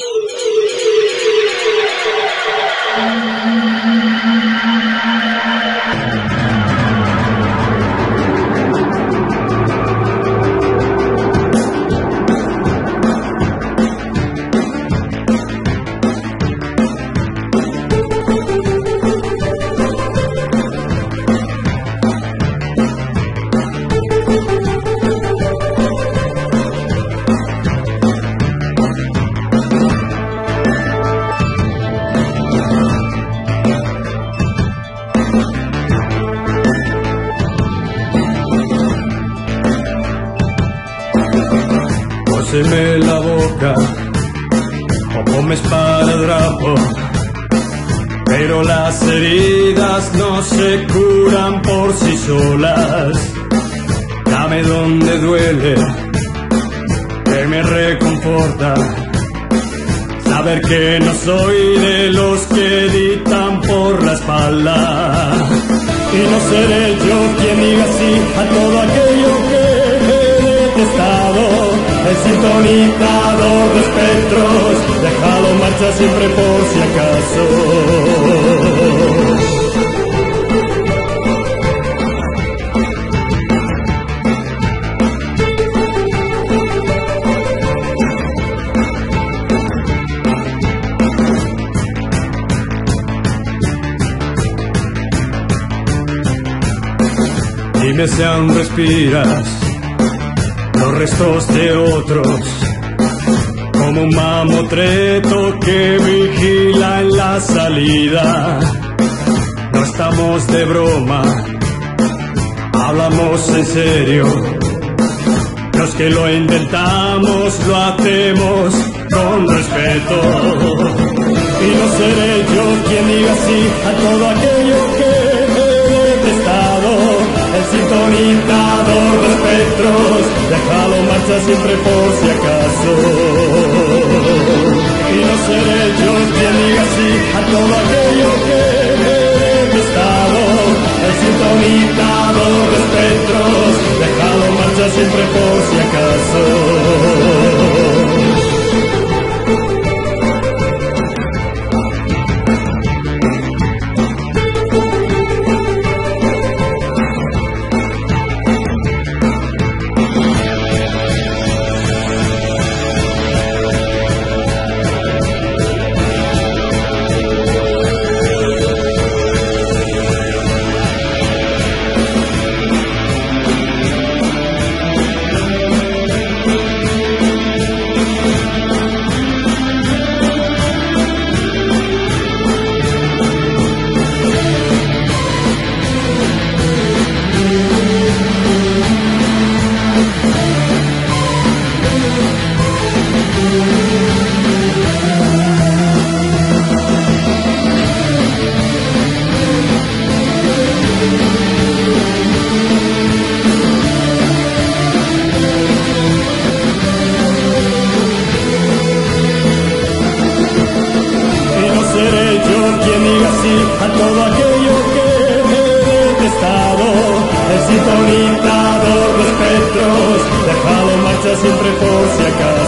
thank you Cóseme la boca o ponme esparadrapo. Pero las heridas no se curan por sí solas. Dame donde duele, que me reconforta. Saber que no soy de los que editan por la espalda. Y no seré yo quien diga sí a todo aquello sintonizador de espectros, déjalo marcha siempre por si acaso. Dime si aún respiras los restos de otros, como un mamotreto que vigila en la salida. No estamos de broma, hablamos en serio. Los que lo intentamos lo hacemos con respeto. Y no seré yo quien diga sí a todo aquello que he detestado. El espectros, siempre por si acaso. A todo aquello que he detestado. El sintonizador de espectros, déjalo marcha siempre por si acaso.